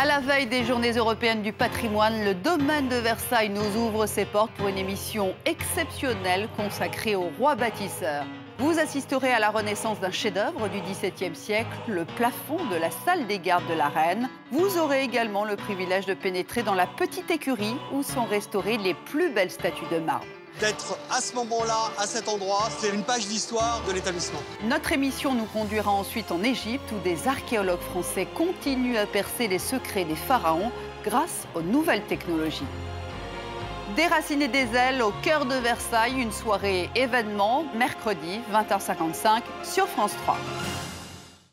À la veille des Journées européennes du patrimoine, le domaine de Versailles nous ouvre ses portes pour une émission exceptionnelle consacrée au roi bâtisseur. Vous assisterez à la renaissance d'un chef-d'œuvre du XVIIe siècle, le plafond de la salle des gardes de la reine. Vous aurez également le privilège de pénétrer dans la petite écurie où sont restaurées les plus belles statues de marbre d'être à ce moment-là, à cet endroit. C'est une page d'histoire de l'établissement. Notre émission nous conduira ensuite en Égypte où des archéologues français continuent à percer les secrets des pharaons grâce aux nouvelles technologies. Déraciner des ailes au cœur de Versailles, une soirée événement, mercredi 20h55 sur France 3.